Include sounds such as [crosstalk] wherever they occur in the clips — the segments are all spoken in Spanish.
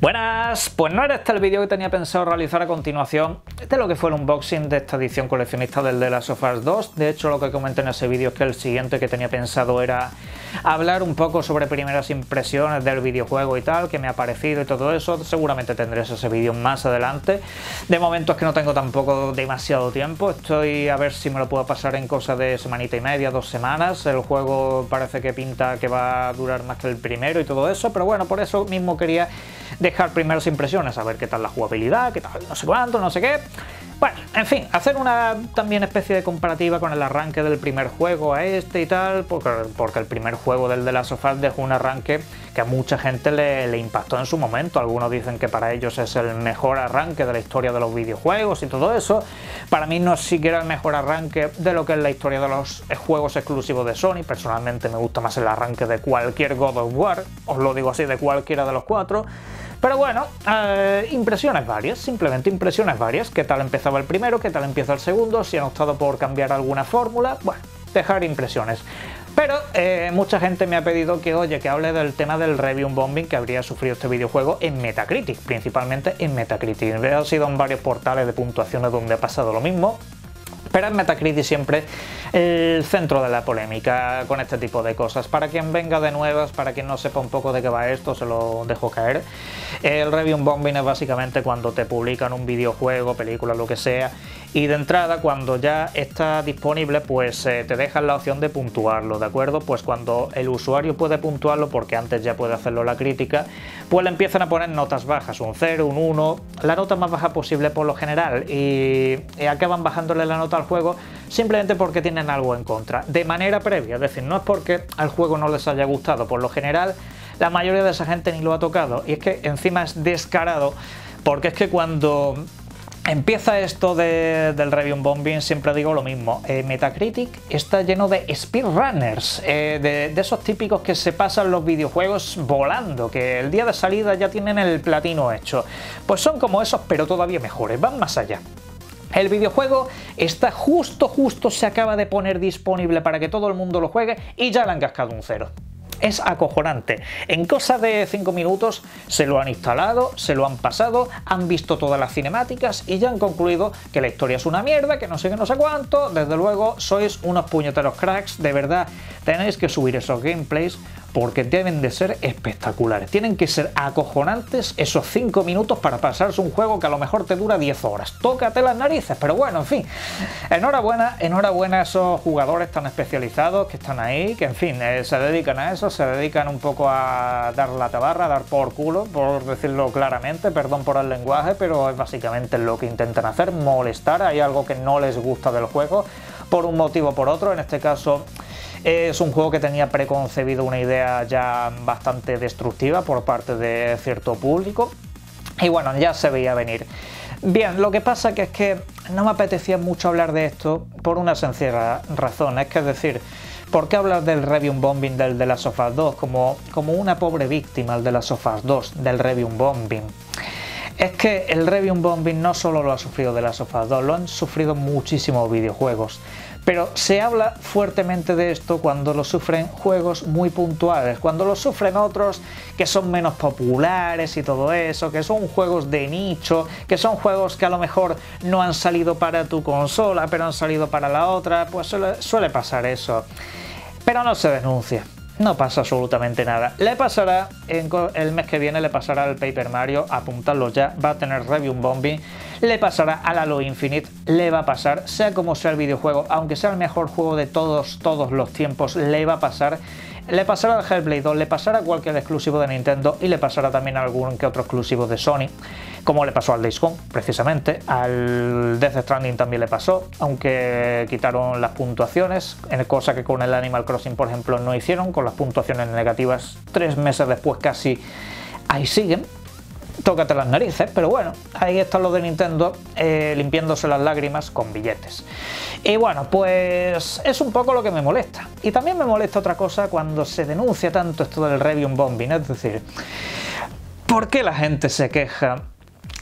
Buenas, pues no era este el vídeo que tenía pensado realizar a continuación de lo que fue el unboxing de esta edición coleccionista del The Last of Us 2. De hecho, lo que comenté en ese vídeo es que el siguiente que tenía pensado era hablar un poco sobre primeras impresiones del videojuego y tal, que me ha parecido y todo eso. Seguramente tendré ese vídeo más adelante. De momento es que no tengo tampoco demasiado tiempo. Estoy a ver si me lo puedo pasar en cosa de semanita y media, dos semanas. El juego parece que pinta que va a durar más que el primero y todo eso, pero bueno, por eso mismo quería dejar primeras impresiones, a ver qué tal la jugabilidad, qué tal no sé cuánto, no sé qué. Bueno, en fin, hacer una también especie de comparativa con el arranque del primer juego a este y tal, porque, el primer juego del The Last of Us dejó un arranque que a mucha gente le, le, impactó en su momento. Algunos dicen que para ellos es el mejor arranque de la historia de los videojuegos y todo eso. Para mí no es siquiera el mejor arranque de lo que es la historia de los juegos exclusivos de Sony. Personalmente me gusta más el arranque de cualquier God of War, os lo digo así, de cualquiera de los cuatro. Pero bueno, eh, impresiones varias, simplemente impresiones varias. ¿Qué tal empezaba el primero? ¿Qué tal empieza el segundo? Si han optado por cambiar alguna fórmula. Bueno, dejar impresiones. Pero eh, mucha gente me ha pedido que, oye, que hable del tema del review bombing que habría sufrido este videojuego en Metacritic, principalmente en Metacritic. Ha sido en varios portales de puntuaciones donde ha pasado lo mismo. Pero en Metacritic siempre el centro de la polémica con este tipo de cosas. Para quien venga de nuevas, para quien no sepa un poco de qué va esto, se lo dejo caer. El review bombing es básicamente cuando te publican un videojuego, película, lo que sea, y de entrada cuando ya está disponible, pues eh, te dejan la opción de puntuarlo, ¿de acuerdo? Pues cuando el usuario puede puntuarlo, porque antes ya puede hacerlo la crítica, pues le empiezan a poner notas bajas, un 0, un 1, la nota más baja posible por lo general, y, y acaban bajándole la nota al juego simplemente porque tienen algo en contra, de manera previa, es decir, no es porque al juego no les haya gustado, por lo general la mayoría de esa gente ni lo ha tocado, y es que encima es descarado, porque es que cuando Empieza esto del review bombing, siempre digo lo mismo. Eh, Metacritic está lleno de speedrunners, eh, de, de, esos típicos que se pasan los videojuegos volando, que el día de salida ya tienen el platino hecho. Pues son como esos, pero todavía mejores, van más allá. El videojuego está justo, justo se acaba de poner disponible para que todo el mundo lo juegue y ya le han cascado un cero es acojonante. En cosa de 5 minutos se lo han instalado, se lo han pasado, han visto todas las cinemáticas y ya han concluido que la historia es una mierda, que no sé qué, no sé cuánto. Desde luego, sois unos puñeteros cracks, de verdad, tenéis que subir esos gameplays porque deben de ser espectaculares. Tienen que ser acojonantes esos 5 minutos para pasarse un juego que a lo mejor te dura 10 horas. Tócate las narices, pero bueno, en fin. Enhorabuena, enhorabuena a esos jugadores tan especializados que están ahí, que en fin, eh, se dedican a eso, se dedican un poco a dar la tabarra, a dar por culo, por decirlo claramente, perdón por el lenguaje, pero es básicamente lo que intentan hacer, molestar, hay algo que no les gusta del juego, por un motivo o por otro, en este caso es un juego que tenía preconcebido una idea ya bastante destructiva por parte de cierto público y bueno, ya se veía venir. Bien, lo que pasa que es que no me apetecía mucho hablar de esto por una sencilla razón, es que es decir, ¿por qué hablar del review bombing del de las Sofas 2 como, como una pobre víctima de las Sofas 2, del review bombing? Es que el review bombing no solo lo ha sufrido de las Sofas 2, lo han sufrido muchísimos videojuegos. Pero se habla fuertemente de esto cuando lo sufren juegos muy puntuales, cuando lo sufren otros que son menos populares y todo eso, que son juegos de nicho, que son juegos que a lo mejor no han salido para tu consola, pero han salido para la otra, pues suele, suele pasar eso. Pero no se denuncia no pasa absolutamente nada. Le pasará, en el mes que viene le pasará al Paper Mario, apuntarlo ya, va a tener review bombing, le pasará al Halo Infinite, le va a pasar, sea como sea el videojuego, aunque sea el mejor juego de todos, todos los tiempos, le va a pasar. Le pasará al Hellblade 2, le pasará a cualquier exclusivo de Nintendo y le pasará también a algún que otro exclusivo de Sony, como le pasó al Days precisamente. Al Death Stranding también le pasó, aunque quitaron las puntuaciones, cosa que con el Animal Crossing, por ejemplo, no hicieron, con las puntuaciones negativas tres meses después casi ahí siguen tócate las narices, pero bueno, ahí está lo de Nintendo eh, limpiándose las lágrimas con billetes. Y bueno, pues es un poco lo que me molesta. Y también me molesta otra cosa cuando se denuncia tanto esto del review bombing, es decir, ¿por qué la gente se queja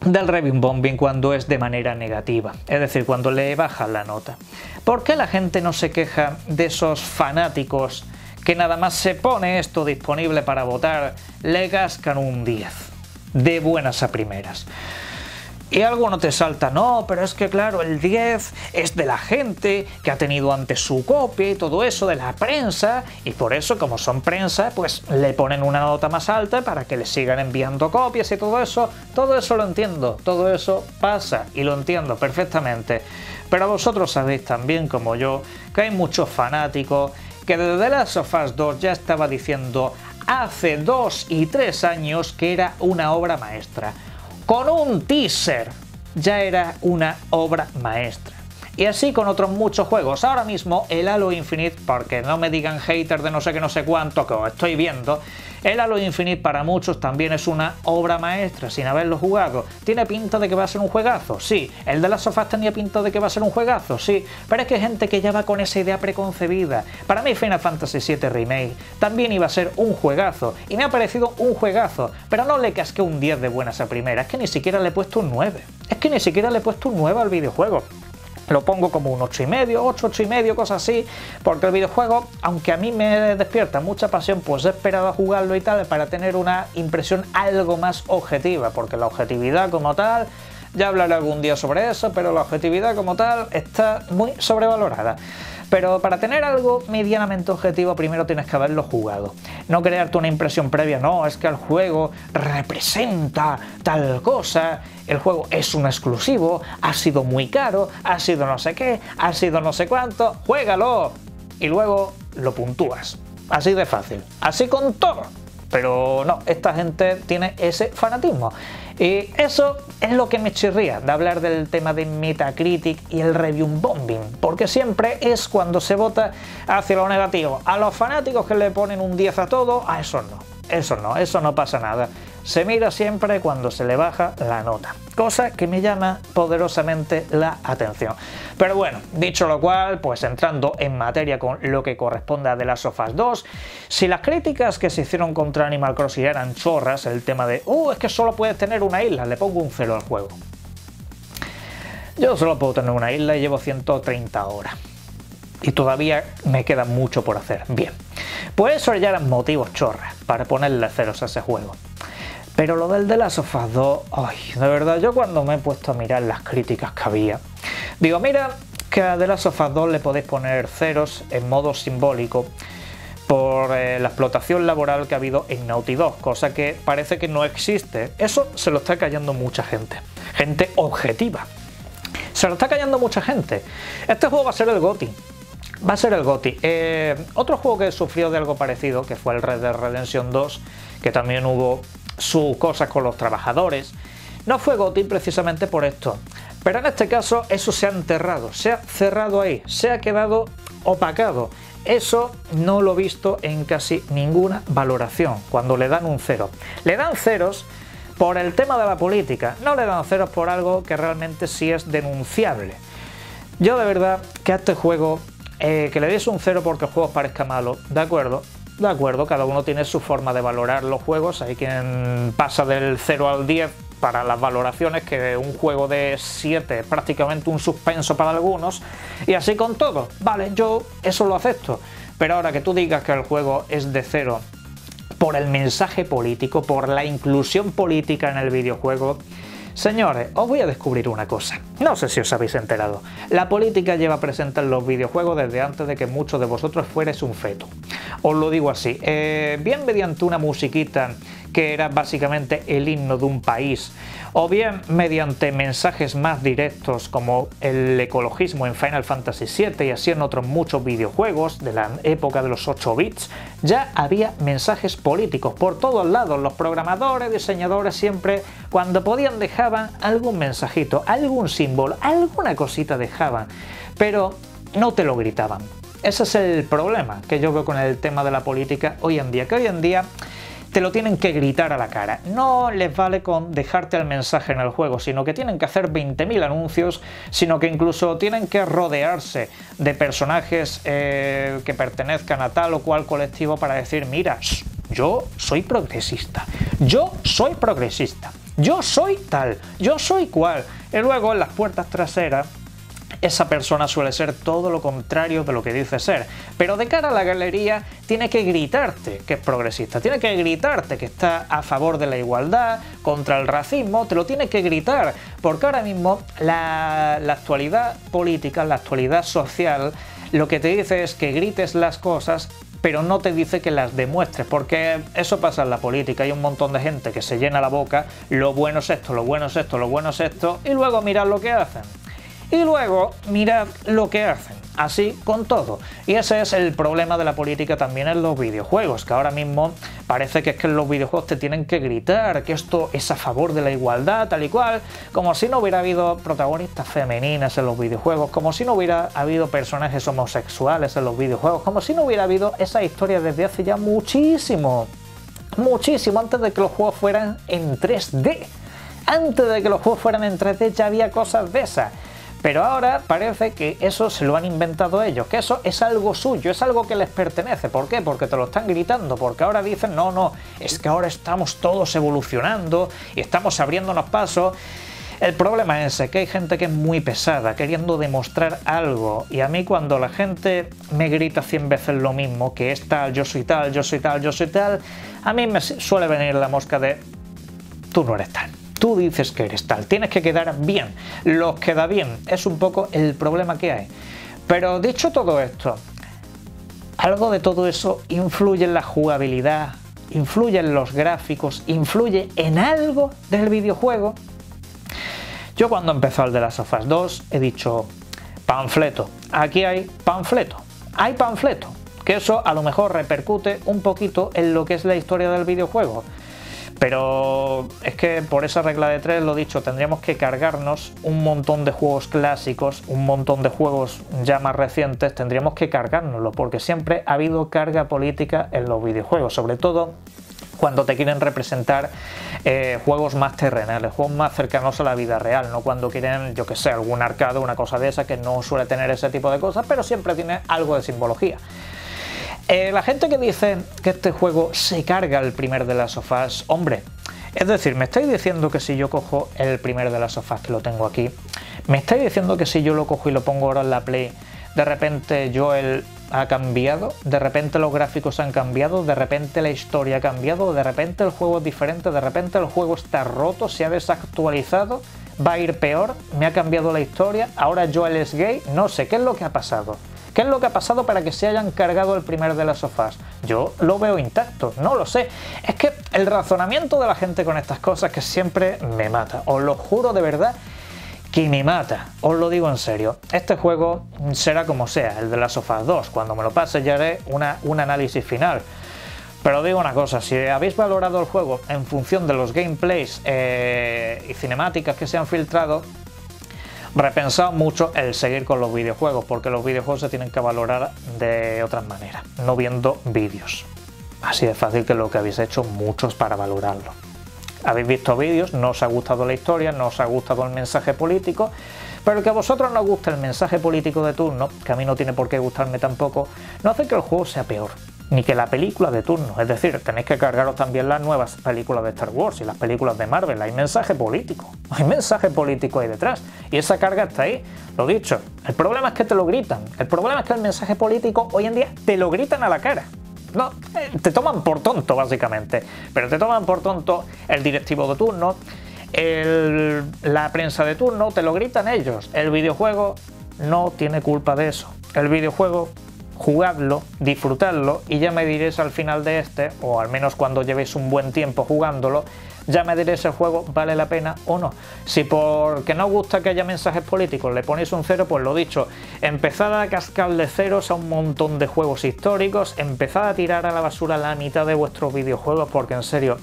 del bombing cuando es de manera negativa, es decir, cuando le bajan la nota. ¿Por qué la gente no se queja de esos fanáticos que nada más se pone esto disponible para votar, le cascan un 10? de buenas a primeras. Y alguno te salta, no, pero es que claro, el 10 es de la gente que ha tenido antes su copia y todo eso de la prensa, y por eso, como son prensa, pues le ponen una nota más alta para que le sigan enviando copias y todo eso. Todo eso lo entiendo, todo eso pasa y lo entiendo perfectamente. Pero vosotros sabéis también, como yo, que hay muchos fanáticos que desde Last of 2 ya estaba diciendo hace dos y tres años que era una obra maestra con un teaser ya era una obra maestra. Y así con otros muchos juegos. Ahora mismo el Halo Infinite, porque no me digan hater de no sé qué, no sé cuánto, que os estoy viendo, el Halo Infinite para muchos también es una obra maestra sin haberlo jugado. ¿Tiene pinta de que va a ser un juegazo? Sí. ¿El de las sofás tenía pinta de que va a ser un juegazo? Sí. Pero es que hay gente que ya va con esa idea preconcebida. Para mí Final Fantasy VII Remake también iba a ser un juegazo. Y me ha parecido un juegazo. Pero no le casqué un 10 de buenas a primera. Es que ni siquiera le he puesto un 9. Es que ni siquiera le he puesto un 9 al videojuego lo pongo como un 8 y medio, 8, 8 y medio, cosas así, porque el videojuego, aunque a mí me despierta mucha pasión, pues he esperado a jugarlo y tal para tener una impresión algo más objetiva, porque la objetividad como tal, ya hablaré algún día sobre eso, pero la objetividad como tal está muy sobrevalorada. Pero para tener algo medianamente objetivo primero tienes que haberlo jugado. No crearte una impresión previa, no, es que el juego representa tal cosa, el juego es un exclusivo, ha sido muy caro, ha sido no sé qué, ha sido no sé cuánto, juégalo y luego lo puntúas. Así de fácil, así con todo. Pero no, esta gente tiene ese fanatismo. Y eso es lo que me chirría de hablar del tema de Metacritic y el review bombing, porque siempre es cuando se vota hacia lo negativo. A los fanáticos que le ponen un 10 a todo, a eso no. Eso no, eso no pasa nada. Se mira siempre cuando se le baja la nota, cosa que me llama poderosamente la atención. Pero bueno, dicho lo cual, pues entrando en materia con lo que corresponde a The Last of Us 2, si las críticas que se hicieron contra Animal Crossing eran chorras, el tema de, uh, es que solo puedes tener una isla, le pongo un cero al juego. Yo solo puedo tener una isla y llevo 130 horas. Y todavía me queda mucho por hacer. Bien. Pues eso ya eran motivos chorras para ponerle ceros a ese juego. Pero lo del de las sofás 2, ay, de verdad, yo cuando me he puesto a mirar las críticas que había, digo, mira que a The Last of 2 le podéis poner ceros en modo simbólico por eh, la explotación laboral que ha habido en Naughty Dog, cosa que parece que no existe. Eso se lo está callando mucha gente, gente objetiva. Se lo está callando mucha gente. Este juego va a ser el GOTI, va a ser el GOTI. Eh, otro juego que sufrió de algo parecido, que fue el Red Dead Redemption 2, que también hubo sus cosas con los trabajadores, no fue GOTI precisamente por esto. Pero en este caso eso se ha enterrado, se ha cerrado ahí, se ha quedado opacado. Eso no lo he visto en casi ninguna valoración cuando le dan un cero. Le dan ceros por el tema de la política, no le dan ceros por algo que realmente sí es denunciable. Yo de verdad que a este juego eh, que le des un 0 porque el juego parezca malo, de acuerdo, de acuerdo, cada uno tiene su forma de valorar los juegos, hay quien pasa del 0 al 10 para las valoraciones, que un juego de 7 es prácticamente un suspenso para algunos, y así con todo, vale, yo eso lo acepto, pero ahora que tú digas que el juego es de 0 por el mensaje político, por la inclusión política en el videojuego, Señores, os voy a descubrir una cosa. No sé si os habéis enterado. La política lleva presente en los videojuegos desde antes de que muchos de vosotros fuerais un feto. Os lo digo así, eh, bien mediante una musiquita que era básicamente el himno de un país, o bien mediante mensajes más directos como el ecologismo en Final Fantasy VII y así en otros muchos videojuegos de la época de los 8 bits, ya había mensajes políticos por todos lados. Los programadores, diseñadores siempre, cuando podían, dejaban algún mensajito, algún símbolo, alguna cosita dejaban, pero no te lo gritaban. Ese es el problema que yo veo con el tema de la política hoy en día, que hoy en día te lo tienen que gritar a la cara. No les vale con dejarte el mensaje en el juego, sino que tienen que hacer 20.000 anuncios, sino que incluso tienen que rodearse de personajes eh, que pertenezcan a tal o cual colectivo para decir, mira, yo soy progresista, yo soy progresista, yo soy tal, yo soy cual. Y luego en las puertas traseras esa persona suele ser todo lo contrario de lo que dice ser. Pero de cara a la galería tiene que gritarte que es progresista, tiene que gritarte que está a favor de la igualdad, contra el racismo, te lo tiene que gritar, porque ahora mismo la, actualidad política, la actualidad social, lo que te dice es que grites las cosas pero no te dice que las demuestres, porque eso pasa en la política, hay un montón de gente que se llena la boca, lo bueno es esto, lo bueno es esto, lo bueno es esto, y luego mirad lo que hacen. Y luego mirad lo que hacen. Así con todo. Y ese es el problema de la política también en los videojuegos, que ahora mismo parece que es que en los videojuegos te tienen que gritar que esto es a favor de la igualdad, tal y cual, como si no hubiera habido protagonistas femeninas en los videojuegos, como si no hubiera habido personajes homosexuales en los videojuegos, como si no hubiera habido esa historia desde hace ya muchísimo, muchísimo antes de que los juegos fueran en 3D. Antes de que los juegos fueran en 3D ya había cosas de esas. Pero ahora parece que eso se lo han inventado ellos, que eso es algo suyo, es algo que les pertenece. ¿Por qué? Porque te lo están gritando, porque ahora dicen, no, no, es que ahora estamos todos evolucionando y estamos abriéndonos pasos. El problema es que hay gente que es muy pesada, queriendo demostrar algo, y a mí cuando la gente me grita 100 veces lo mismo, que es tal, yo soy tal, yo soy tal, yo soy tal, a mí me suele venir la mosca de, tú no eres tal. Tú dices que eres tal, tienes que quedar bien. Los queda bien, es un poco el problema que hay. Pero dicho todo esto, algo de todo eso influye en la jugabilidad, influye en los gráficos, influye en algo del videojuego. Yo cuando empezó el de las Sofas 2 he dicho panfleto. Aquí hay panfleto. Hay panfleto. Que eso a lo mejor repercute un poquito en lo que es la historia del videojuego. Pero es que por esa regla de tres, lo dicho, tendríamos que cargarnos un montón de juegos clásicos, un montón de juegos ya más recientes, tendríamos que cargárnoslo, porque siempre ha habido carga política en los videojuegos, sobre todo cuando te quieren representar eh, juegos más terrenales, juegos más cercanos a la vida real, no cuando quieren, yo que sé, algún arcade, una cosa de esa que no suele tener ese tipo de cosas, pero siempre tiene algo de simbología. Eh, la gente que dice que este juego se carga el primer de las sofás, hombre, es decir, me estáis diciendo que si yo cojo el primer de las sofás que lo tengo aquí, me estáis diciendo que si yo lo cojo y lo pongo ahora en la Play, de repente Joel ha cambiado, de repente los gráficos han cambiado, de repente la historia ha cambiado, de repente el juego es diferente, de repente el juego está roto, se ha desactualizado, va a ir peor, me ha cambiado la historia, ahora Joel es gay, no sé, ¿qué es lo que ha pasado? ¿Qué es lo que ha pasado para que se hayan cargado el primer de las sofás? Yo lo veo intacto, no lo sé. Es que el razonamiento de la gente con estas cosas que siempre me mata. Os lo juro de verdad que me mata. Os lo digo en serio. Este juego será como sea, el de las sofás 2. Cuando me lo pase ya haré un análisis final. Pero digo una cosa, si habéis valorado el juego en función de los gameplays eh, y cinemáticas que se han filtrado, repensado mucho el seguir con los videojuegos, porque los videojuegos se tienen que valorar de otras maneras, no viendo vídeos. Así de fácil que lo que habéis hecho muchos para valorarlo. Habéis visto vídeos, no os ha gustado la historia, no os ha gustado el mensaje político, pero que a vosotros no os guste el mensaje político de turno, que a mí no tiene por qué gustarme tampoco, no hace que el juego sea peor ni que la película de turno. Es decir, tenéis que cargaros también las nuevas películas de Star Wars y las películas de Marvel. Hay mensaje político. [laughs] Hay mensaje político ahí detrás. Y esa carga está ahí. Lo dicho. El problema es que te lo gritan. El problema es que el mensaje político hoy en día te lo gritan a la cara. No, eh, te toman por tonto, básicamente. Pero te toman por tonto el directivo de turno, la prensa de turno, te lo gritan ellos. El videojuego no tiene culpa de eso. El videojuego jugadlo, disfrutadlo y ya me diréis al final de este, o al menos cuando llevéis un buen tiempo jugándolo, ya me diréis el juego vale la pena o no. Si porque no gusta que haya mensajes políticos le ponéis un cero, pues lo dicho, empezad a cascar de ceros a un montón de juegos históricos, empezad a tirar a la basura la mitad de vuestros videojuegos, porque en serio,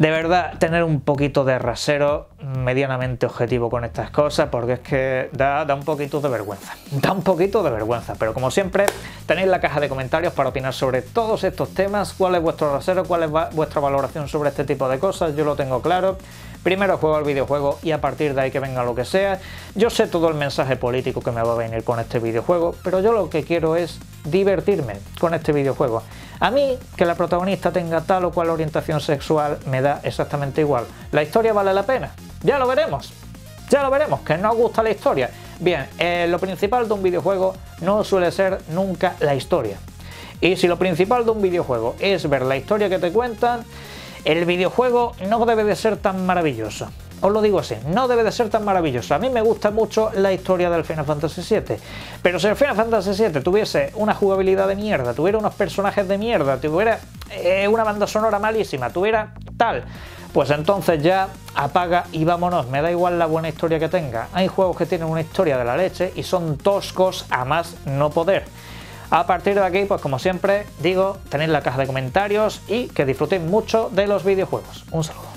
de verdad tener un poquito de rasero medianamente objetivo con estas cosas porque es que da, un poquito de vergüenza. Da un poquito de vergüenza, pero como siempre tenéis la caja de comentarios para opinar sobre todos estos temas, cuál es vuestro rasero, cuál es vuestra valoración sobre este tipo de cosas, yo lo tengo claro. Primero juego el videojuego y a partir de ahí que venga lo que sea. Yo sé todo el mensaje político que me va a venir con este videojuego, pero yo lo que quiero es divertirme con este videojuego. A mí, que la protagonista tenga tal o cual orientación sexual, me da exactamente igual. ¿La historia vale la pena? Ya lo veremos. Ya lo veremos, que no gusta la historia. Bien, eh, lo principal de un videojuego no suele ser nunca la historia. Y si lo principal de un videojuego es ver la historia que te cuentan, el videojuego no debe de ser tan maravilloso. Os lo digo así, no debe de ser tan maravilloso. A mí me gusta mucho la historia del Final Fantasy VII, pero si el Final Fantasy VII tuviese una jugabilidad de mierda, tuviera unos personajes de mierda, tuviera eh, una banda sonora malísima, tuviera tal, pues entonces ya apaga y vámonos, me da igual la buena historia que tenga. Hay juegos que tienen una historia de la leche y son toscos a más no poder. A partir de aquí, pues como siempre, digo, tenéis la caja de comentarios y que disfrutéis mucho de los videojuegos. Un saludo.